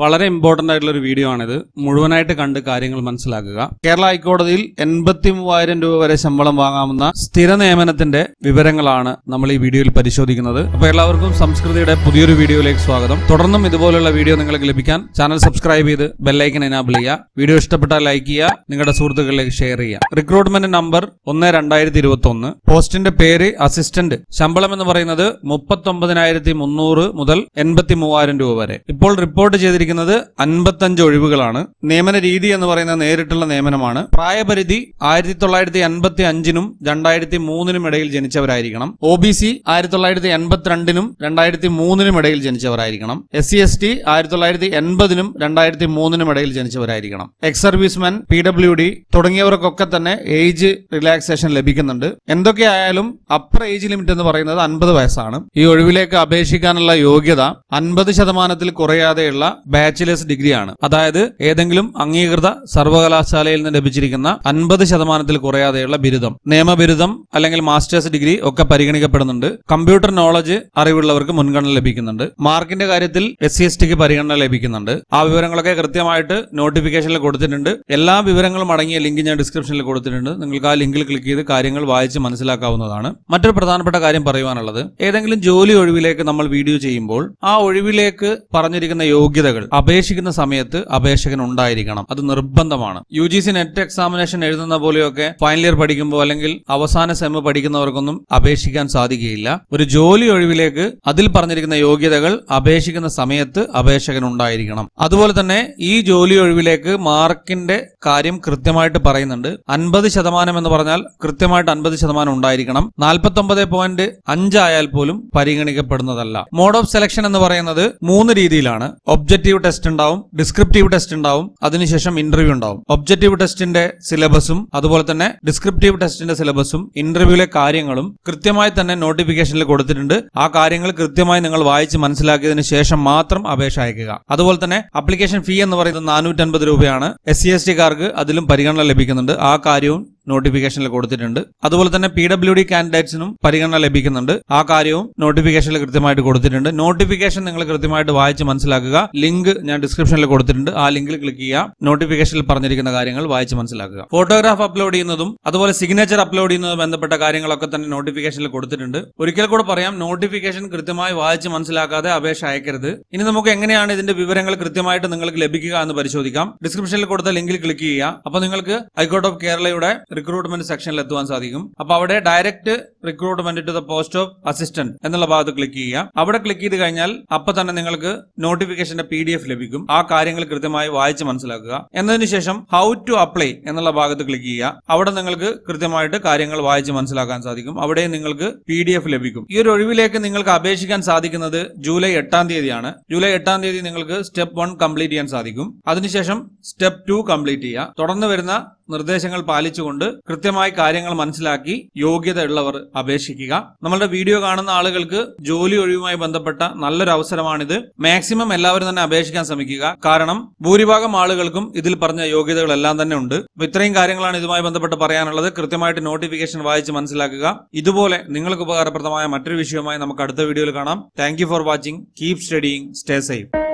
വളരെ ഇമ്പോർട്ടന്റ് ആയിട്ടുള്ള ഒരു വീഡിയോ ആണിത്. മുഴുവനായിട്ട് കണ്ട് കാര്യങ്ങൾ മനസ്സിലാക്കുക. കേരള ഹൈക്കോടതിയിൽ എൺപത്തി മൂവായിരം രൂപ വരെ ശമ്പളം വാങ്ങാവുന്ന സ്ഥിര നിയമനത്തിന്റെ വിവരങ്ങളാണ് നമ്മൾ ഈ വീഡിയോയിൽ പരിശോധിക്കുന്നത്. അപ്പോൾ എല്ലാവർക്കും സംസ്കൃതിയുടെ പുതിയൊരു വീഡിയോയിലേക്ക് സ്വാഗതം. തുടർന്നും ഇതുപോലുള്ള വീഡിയോ നിങ്ങൾക്ക് ലഭിക്കാൻ ചാനൽ സബ്സ്ക്രൈബ് ചെയ്ത് ബെല്ലൈക്കൻ എനാബിൾ ചെയ്യുക. വീഡിയോ ഇഷ്ടപ്പെട്ടാൽ ലൈക്ക് ചെയ്യുക. നിങ്ങളുടെ സുഹൃത്തുക്കളിലേക്ക് ഷെയർ ചെയ്യുക. റിക്രൂട്ട്മെന്റ് നമ്പർ ഒന്ന് രണ്ടായിരത്തി ഇരുപത്തി ഒന്ന് പോസ്റ്റിന്റെ പേര് അസിസ്റ്റന്റ് ശമ്പളം എന്ന് പറയുന്നത് മുപ്പത്തൊമ്പതിനായിരത്തി മുന്നൂറ് മുതൽ എൺപത്തി മൂവായിരം രൂപ വരെ. ഇപ്പോൾ റിപ്പോർട്ട് ചെയ്തിരിക്കുന്നത് അൻപത്തഞ്ച് ഒഴിവുകളാണ്. നിയമന രീതി എന്ന് പറയുന്ന നേരിട്ടുള്ള നിയമനമാണ്. പ്രായപരിധി ആയിരത്തി തൊള്ളായിരത്തി അൻപത്തി അഞ്ചിനും രണ്ടായിരത്തി മൂന്നിനും ഇടയിൽ ജനിച്ചവരായിരിക്കണം. ഒ ബി സി ആയിരത്തി തൊള്ളായിരത്തി എൺപത്തിരണ്ടിനും രണ്ടായിരത്തി മൂന്നിനും ഇടയിൽ ജനിച്ചവരായിരിക്കണം. എസ് സി എസ് ടി ആയിരത്തി തൊള്ളായിരത്തി എൺപതിനും രണ്ടായിരത്തി മൂന്നിനും ഇടയിൽ ജനിച്ചവരായിരിക്കണം. Ex serviceman P W D തുടങ്ങിയവർക്കൊക്കെ തന്നെ ഏജ് റിലാക്സേഷൻ ലഭിക്കുന്നുണ്ട്. എന്തൊക്കെയായാലും അപ്പർ ഏജ് ലിമിറ്റ് എന്ന് പറയുന്നത് അൻപത് വയസ്സാണ്. ഈ ഒഴിവിലേക്ക് അപേക്ഷിക്കാനുള്ള യോഗ്യത അൻപത് ശതമാനത്തിൽ കുറയാതെയുള്ള ബാച്ചിലേഴ്സ് ഡിഗ്രിയാണ് അതായത് ഏതെങ്കിലും അംഗീകൃത സർവകലാശാലയിൽ നിന്ന് ലഭിച്ചിരിക്കുന്ന അൻപത് ശതമാനത്തിൽ കുറയാതെയുള്ള ബിരുദം. നിയമബിരുദം അല്ലെങ്കിൽ മാസ്റ്റേഴ്സ് ഡിഗ്രി ഒക്കെ പരിഗണിക്കപ്പെടുന്നുണ്ട്. കമ്പ്യൂട്ടർ നോളജ് അറിവുള്ളവർക്ക് മുൻഗണന ലഭിക്കുന്നുണ്ട്. മാർക്കിന്റെ കാര്യത്തിൽ എസ് സി എസ് ടിക്ക് പരിഗണന ലഭിക്കുന്നുണ്ട്. ആ വിവരങ്ങളൊക്കെ കൃത്യമായിട്ട് നോട്ടിഫിക്കേഷനിൽ കൊടുത്തിട്ടുണ്ട്. എല്ലാ വിവരങ്ങളും അടങ്ങിയ ലിങ്ക് ഞാൻ ഡിസ്ക്രിപ്ഷനിൽ കൊടുത്തിട്ടുണ്ട്. നിങ്ങൾക്ക് ആ ലിങ്കിൽ ക്ലിക്ക് ചെയ്ത് കാര്യങ്ങൾ വായിച്ച് മനസ്സിലാക്കാവുന്നതാണ്. മറ്റൊരു പ്രധാനപ്പെട്ട കാര്യം പറയുവാനുള്ളത് ഏതെങ്കിലും ജോലി ഒഴിവിലേക്ക് നമ്മൾ വീഡിയോ ചെയ്യുമ്പോൾ ആ ഒഴിവിലേക്ക് പറഞ്ഞിരിക്കുന്ന യോഗ്യതകൾ അപേക്ഷിക്കുന്ന സമയത്ത് അപേക്ഷകൻ ഉണ്ടായിരിക്കണം. അത് നിർബന്ധമാണ്. U G C NET examination എഴുതുന്ന പോലെയൊക്കെ ഫൈനൽ ഇയർ പഠിക്കുമ്പോൾ അല്ലെങ്കിൽ അവസാന സെമ പഠിക്കുന്നവർക്കൊന്നും അപേക്ഷിക്കാൻ സാധിക്കുകയില്ല. ഒരു ജോലി ഒഴിവിലേക്ക് അതിൽ പറഞ്ഞിരിക്കുന്ന യോഗ്യതകൾ അപേക്ഷിക്കുന്ന സമയത്ത് അപേക്ഷകൻ ഉണ്ടായിരിക്കണം. അതുപോലെ തന്നെ ഈ ജോലി ഒഴിവിലേക്ക് മാർക്കിന്റെ കാര്യം കൃത്യമായിട്ട് പറയുന്നുണ്ട്. അൻപത് ശതമാനം എന്ന് പറഞ്ഞാൽ കൃത്യമായിട്ട് അൻപത് ശതമാനം ഉണ്ടായിരിക്കണം. നാൽപ്പത്തൊമ്പത് പോയിന്റ് അഞ്ചായാൽ പോലും പരിഗണിക്കപ്പെടുന്നതല്ല. മോഡ് ഓഫ് സെലക്ഷൻ എന്ന് പറയുന്നത് മൂന്ന് രീതിയിലാണ്. ഒബ്ജക്റ്റീവ് ടെസ്റ്റ് ഉണ്ടാവും ഡിസ്ക്രിപ്റ്റീവ് ടെസ്റ്റ് ഉണ്ടാവും അതിനുശേഷം ഇന്റർവ്യൂ ഉണ്ടാവും. ഒബ്ജക്റ്റീവ് ടെസ്റ്റിന്റെ സിലബസും അതുപോലെ തന്നെ ഡിസ്ക്രിപ്റ്റീവ് ടെസ്റ്റിന്റെ സിലബസും ഇന്റർവ്യൂവിലെ കാര്യങ്ങളും കൃത്യമായി തന്നെ നോട്ടിഫിക്കേഷനിൽ കൊടുത്തിട്ടുണ്ട്. ആ കാര്യങ്ങൾ കൃത്യമായി നിങ്ങൾ വായിച്ച് മനസ്സിലാക്കിയതിനു ശേഷം മാത്രം അപേക്ഷ അയക്കുക. അതുപോലെ തന്നെ അപ്ലിക്കേഷൻ ഫീ എന്ന് പറയുന്നത് നാനൂറ്റൻപത് രൂപയാണ്. എസ് സി എസ് അതിലും പരിഗണന ലഭിക്കുന്നുണ്ട്. ആ കാര്യവും നോട്ടിഫിക്കേഷനിൽ കൊടുത്തിട്ടുണ്ട്. അതുപോലെ തന്നെ പി ഡബ്ല്യു ഡി കാൻഡിഡേറ്റ്സിനും പരിഗണന ലഭിക്കുന്നുണ്ട്. ആ കാര്യവും നോട്ടിഫിക്കേഷനിൽ കൃത്യമായിട്ട് കൊടുത്തിട്ടുണ്ട്. നോട്ടിഫിക്കേഷൻ നിങ്ങൾ കൃത്യമായിട്ട് വായിച്ച് മനസ്സിലാക്കുക. ലിങ്ക് ഞാൻ ഡിസ്ക്രിപ്ഷനിൽ കൊടുത്തിട്ടുണ്ട്. ആ ലിങ്കിൽ ക്ലിക്ക് ചെയ്യുക. നോട്ടിഫിക്കേഷനിൽ പറഞ്ഞിരിക്കുന്ന കാര്യങ്ങൾ വായിച്ച് മനസ്സിലാക്കുക. ഫോട്ടോഗ്രാഫ് അപ്ലോഡ് ചെയ്യുന്നതും അതുപോലെ സിഗ്നേച്ചർ അപ്ലോഡ് ചെയ്യുന്നതും ബന്ധപ്പെട്ട കാര്യങ്ങളൊക്കെ തന്നെ നോട്ടിഫിക്കേഷനിൽ കൊടുത്തിട്ടുണ്ട്. ഒരിക്കൽ കൂടെ പറയാം നോട്ടിഫിക്കേഷൻ കൃത്യമായി വായിച്ച് മനസ്സിലാക്കാതെ അപേക്ഷ അയക്കരുത്. ഇനി നമുക്ക് എങ്ങനെയാണ് ഇതിന്റെ വിവരങ്ങൾ കൃത്യമായിട്ട് നിങ്ങൾക്ക് ലഭിക്കുക എന്ന് പരിശോധിക്കാം. ഡിസ്ക്രിപ്ഷനിൽ കൊടുത്ത ലിങ്കിൽ ക്ലിക്ക് ചെയ്യുക. അപ്പോൾ നിങ്ങൾക്ക് ഹൈക്കോർട്ട് ഓഫ് കേരളയുടെ റിക്രൂട്ട്മെന്റ് സെക്ഷനിൽ എത്തുവാൻ സാധിക്കും. അപ്പോൾ അവിടെ direct recruitment to the post of assistant എന്നുള്ള ഭാഗത്ത് ക്ലിക്ക് ചെയ്യുക. അവിടെ ക്ലിക്ക് ചെയ്ത് കഴിഞ്ഞാൽ അപ്പൊ തന്നെ നിങ്ങൾക്ക് നോട്ടിഫിക്കേഷന്റെ പി ലഭിക്കും. ആ കാര്യങ്ങൾ കൃത്യമായി വായിച്ച് മനസ്സിലാക്കുക. എന്നതിന് ശേഷം ഹൗ ടു അപ്ലൈ എന്നുള്ള ഭാഗത്ത് ക്ലിക്ക് ചെയ്യുക. അവിടെ നിങ്ങൾക്ക് കൃത്യമായിട്ട് കാര്യങ്ങൾ വായിച്ച് മനസ്സിലാക്കാൻ സാധിക്കും. അവിടെ നിങ്ങൾക്ക് പി ലഭിക്കും. ഈ ഒരു ഒഴിവിലേക്ക് നിങ്ങൾക്ക് അപേക്ഷിക്കാൻ സാധിക്കുന്നത് ജൂലൈ എട്ടാം തീയതിയാണ്. ജൂലൈ എട്ടാം തീയതി നിങ്ങൾക്ക് സ്റ്റെപ്പ് വൺ കംപ്ലീറ്റ് ചെയ്യാൻ സാധിക്കും. അതിനുശേഷം സ്റ്റെപ്പ് ടു കംപ്ലീറ്റ് ചെയ്യുക. തുടർന്ന് വരുന്ന നിർദ്ദേശങ്ങൾ പാലിച്ചുകൊണ്ട് കൃത്യമായി കാര്യങ്ങൾ മനസ്സിലാക്കി യോഗ്യതയുള്ളവർ അപേക്ഷിക്കുക. നമ്മളുടെ വീഡിയോ കാണുന്ന ആളുകൾക്ക് ജോലി ഒഴിവുമായി ബന്ധപ്പെട്ട നല്ലൊരു അവസരമാണിത്. മാക്സിമം എല്ലാവരും തന്നെ അപേക്ഷിക്കാൻ ശ്രമിക്കുക. കാരണം ഭൂരിഭാഗം ആളുകൾക്കും ഇതിൽ പറഞ്ഞ യോഗ്യതകളെല്ലാം തന്നെ ഉണ്ട്. ഇത്രയും കാര്യങ്ങളാണ് ഇതുമായി ബന്ധപ്പെട്ട് പറയാനുള്ളത്. കൃത്യമായിട്ട് നോട്ടിഫിക്കേഷൻ വായിച്ച് മനസ്സിലാക്കുക. ഇതുപോലെ നിങ്ങൾക്ക് ഉപകാരപ്രദമായ മറ്റൊരു വിഷയവുമായി നമുക്ക് അടുത്ത വീഡിയോയിൽ കാണാം. Thank for watching keep studying stay safe